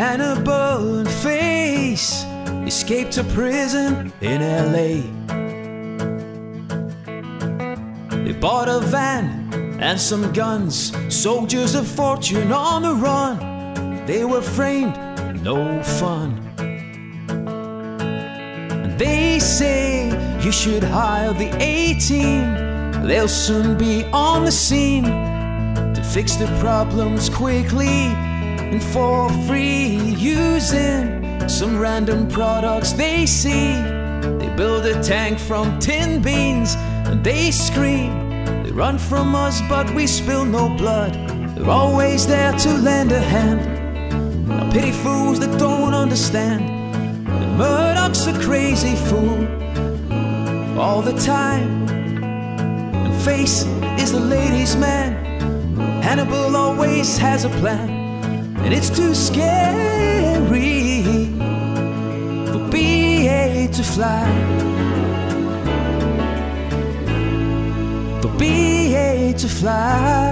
Hannibal and Face escaped to prison in LA. They bought a van and some guns, soldiers of fortune on the run. They were framed, no fun. And they say you should hire the A team, they'll soon be on the scene fix the problems quickly and for free using some random products they see. They build a tank from tin beans and they scream. They run from us, but we spill no blood. They're always there to lend a hand. Now pity fools that don't understand. Murdoch's a crazy fool all the time. And Face is the ladies' man. Hannibal always has a plan, and it's too scary for BA to fly. For BA to fly.